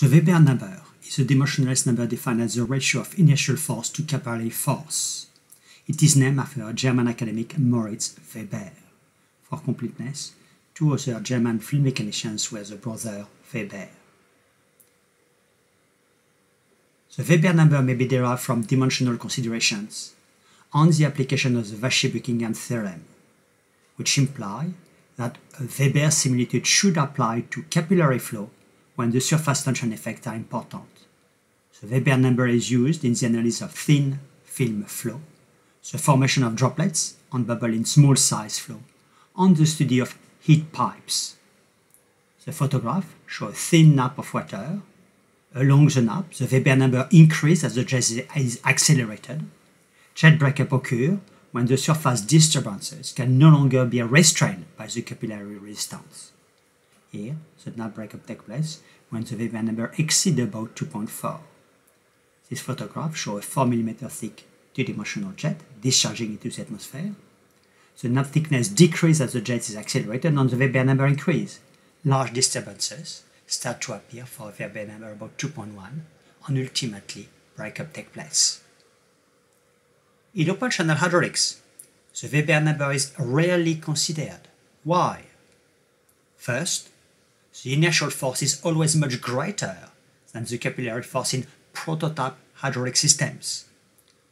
The Weber number is a dimensionless number defined as the ratio of inertial force to capillary force. It is named after German academic Moritz Weber. For completeness, two other German fluid mechanicians were the brother Weber. The Weber number may be derived from dimensional considerations on the application of the Vaschy-Buckingham theorem, which imply that a Weber similitude should apply to capillary flow when the surface tension effects are important. The Weber number is used in the analysis of thin film flow, the formation of droplets on bubble in small size flow, and the study of heat pipes. The photograph shows a thin nappe of water. Along the nappe, the Weber number increases as the jet is accelerated. Jet breakup occurs when the surface disturbances can no longer be restrained by the capillary resistance. Here, the nappe breakup takes place when the Weber number exceeds about 2.4. This photograph shows a 4 mm thick two-dimensional jet discharging into the atmosphere. The nappe thickness decreases as the jet is accelerated and the Weber number increases. Large disturbances start to appear for a Weber number about 2.1 and ultimately breakup takes place. In open channel hydraulics, the Weber number is rarely considered. Why? First, the inertial force is always much greater than the capillary force in prototype hydraulic systems,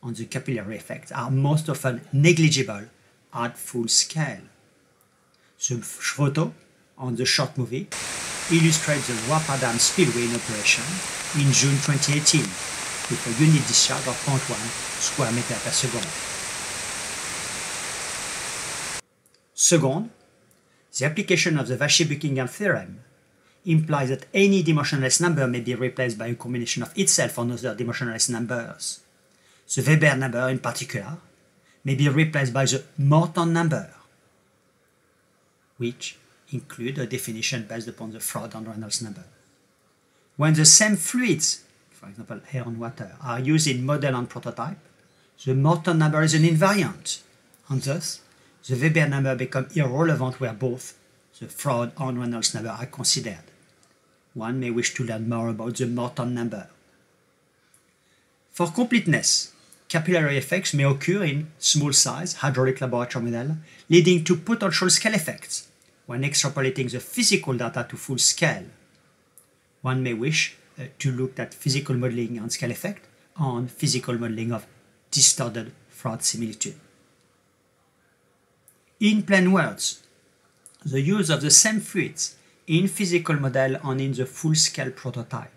and the capillary effects are most often negligible at full scale. The photo on the short movie illustrates the Rotterdam Spillway in operation in June 2018 with a unit discharge of 0.1 square meter per second. Second, the application of the Vaschy-Buckingham theorem implies that any dimensionless number may be replaced by a combination of itself and other dimensionless numbers. The Weber number in particular may be replaced by the Morton number, which include a definition based upon the Froude and Reynolds number. When the same fluids, for example air and water, are used in model and prototype, the Morton number is an invariant, and thus the Weber number becomes irrelevant where both the Froude and Reynolds number are considered. One may wish to learn more about the Morton number. For completeness, capillary effects may occur in small size hydraulic laboratory model, leading to potential scale effects when extrapolating the physical data to full scale. One may wish uh, to look at physical modeling and scale effect and physical modeling of distorted Froude similitude. In plain words, the use of the same fluids in physical model and in the full-scale prototype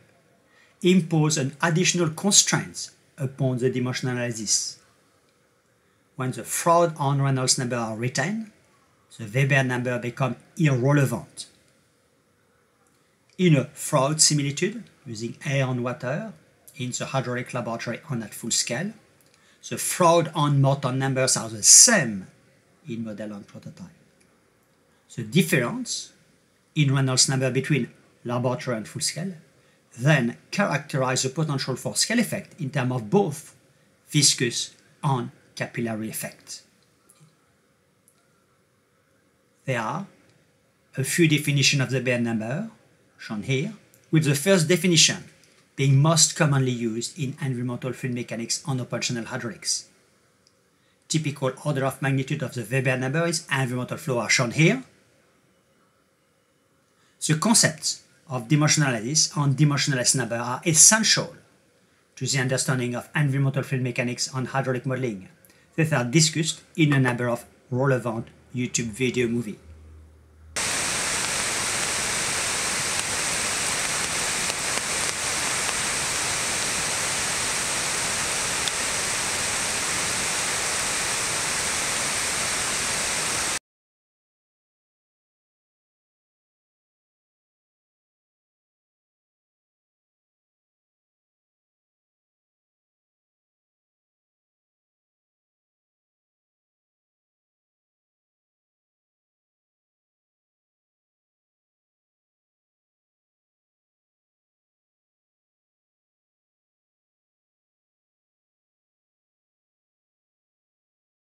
impose an additional constraints upon the dimensional analysis. When the Froude and Reynolds number are retained, the Weber number becomes irrelevant. In a Froude similitude, using air and water in the hydraulic laboratory and at full scale, the Froude and Morton numbers are the same in model and prototype. The difference in Reynolds number between laboratory and full scale then characterize the potential for scale effect in terms of both viscous and capillary effect. There are a few definitions of the Weber number, shown here, with the first definition being most commonly used in environmental fluid mechanics and channel hydraulics. Typical order of magnitude of the Weber number is environmental flow are shown here. The concepts of dimensionality and dimensionless number are essential to the understanding of environmental fluid mechanics and hydraulic modeling. These are discussed in a number of relevant YouTube video movie.